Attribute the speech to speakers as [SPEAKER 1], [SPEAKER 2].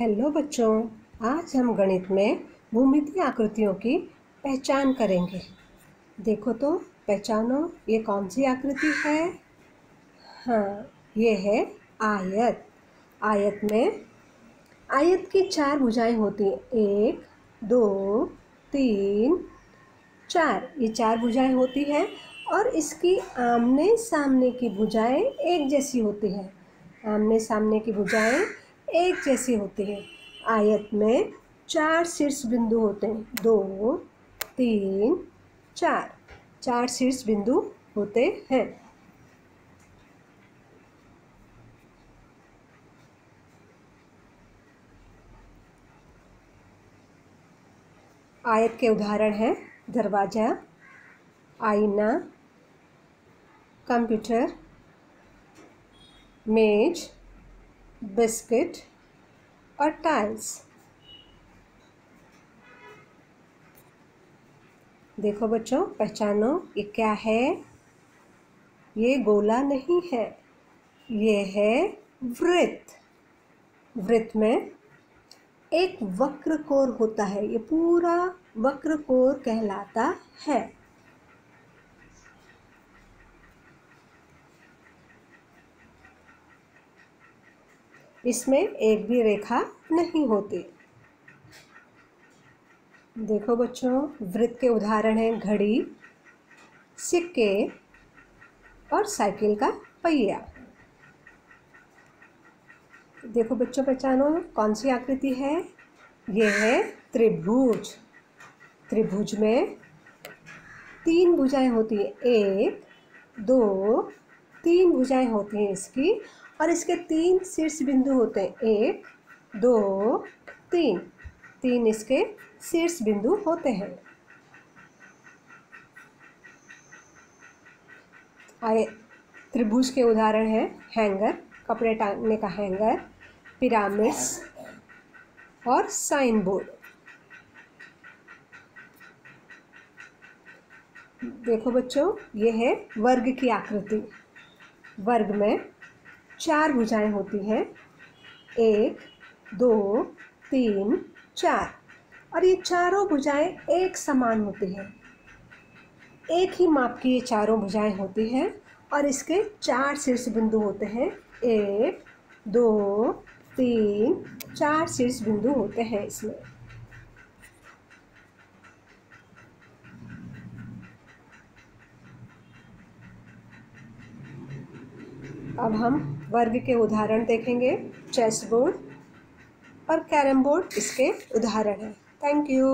[SPEAKER 1] Hello बच्चों, आज हम गणित में भूमिति आकृतियों की पहचान करेंगे। देखो तो पहचानो, ये कौन सी आकृति है? हाँ ये है आयत। आयत में आयत की चार भुजाएँ होती हैं। एक, दो, तीन, चार। ये चार भुजाएँ होती हैं और इसकी आमने सामने की भुजाएँ एक जैसी होती हैं। आमने सामने की भुजाएँ एक जैसी होती है। आयत में चार शीर्ष बिंदु होते हैं। दो, तीन, चार। चार शीर्ष बिंदु होते हैं। आयत के उदाहरण हैं। दरवाज़ा, आईना, कंप्यूटर, मेज, बिस्किट और टाइल्स देखो बच्चों, पहचानो ये क्या है? ये गोला नहीं है, ये है वृत्त वृत्त में एक वक्र कोर होता है, ये पूरा वक्र कोर कहलाता है। इसमें एक भी रेखा नहीं होती। देखो बच्चों, वृत्त के उदाहरण हैं घड़ी, सिक्के और साइकिल का पहिया। देखो बच्चों, पहचानो, कौन सी आकृति है? यह है त्रिभुज। त्रिभुज में तीन भुजाएँ होती हैं। एक, दो, तीन भुजाएँ होती हैं इसकी और इसके तीन शीर्ष बिंदु होते हैं। एक, दो, तीन। तीन इसके शीर्ष बिंदु होते हैं। आए त्रिभुज के उदाहरण हैं। हैंगर, कपड़े टांगने का हैंगर, पिरामिड्स और साइन बोर्ड देखो बच्चों, ये है वर्ग की आकृति। वर्ग में चार भुजाएँ होती हैं। एक, दो, तीन, चार। और ये चारों भुजाएँ एक समान होती हैं। एक ही माप की ये चारों भुजाएँ होती हैं और इसके चार शीर्ष बिंदु होते हैं। एक, दो, तीन, चार शीर्ष बिंदु होते हैं इसमें। अब हम वर्ग के उदाहरण देखेंगे चेस बोर्ड और कैरम बोर्ड इसके उदाहरण हैं। Thank you